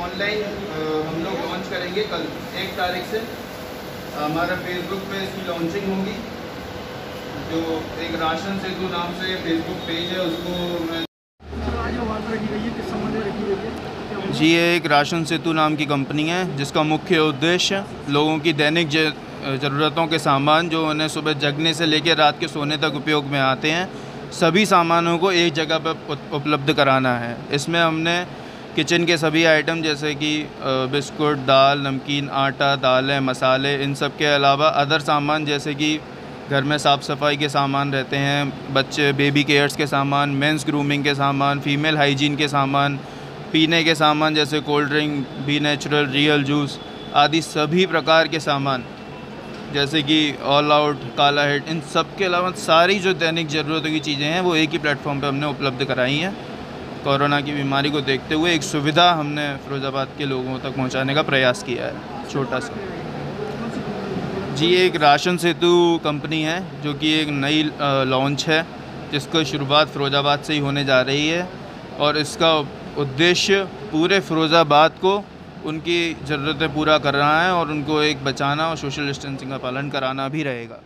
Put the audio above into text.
Online uh, हम लोग launch करेंगे कल, एक तारीख से। हमारा फेसबुक पे इसकी लॉन्चिंग होगी। जो एक राशन सेतु नाम से फेसबुक पेज है, उसको मैं जी, ये एक राशन सेतु नाम की कंपनी है, जिसका मुख्य उद्देश्य लोगों की दैनिक ज़रूरतों के सामान जो उन्हें सुबह जगने से लेकर रात के सोने तक उपयोग में आते हैं, सभी सामानों को एक जगह पर उपलब्ध कराना है। इसमें हमने किचन के सभी आइटम जैसे कि बिस्कुट, दाल, नमकीन, आटा, दालें मसाले, इन सब के अलावा अदर सामान जैसे कि घर में साफ़ सफ़ाई के सामान रहते हैं, बच्चे बेबी केयर्स के सामान मेंस ग्रूमिंग के सामान फीमेल हाइजीन के सामान, पीने के सामान जैसे cold drink B natural real juice आदि सभी प्रकार के सामान, जैसे कि ऑल आउट काला हेड इन सब के अलावा सारी जो दैनिक ज़रूरतों की चीज़ें हैं, वो एक ही प्लेटफॉर्म पे हमने उपलब्ध कराई हैं। कोरोना की बीमारी को देखते हुए एक सुविधा हमने फ़िरोज़ाबाद के लोगों तक पहुँचाने का प्रयास किया है, छोटा सा। जी, एक राशन सेतु कंपनी है, जो कि एक नई लॉन्च है, जिसकी शुरुआत फ़िरोज़ाबाद से ही होने जा रही है और इसका उद्देश्य पूरे फ़िरोज़ाबाद को उनकी ज़रूरतें पूरा कर रहा है और उनको एक बचाना और सोशल डिस्टेंसिंग का पालन कराना भी रहेगा।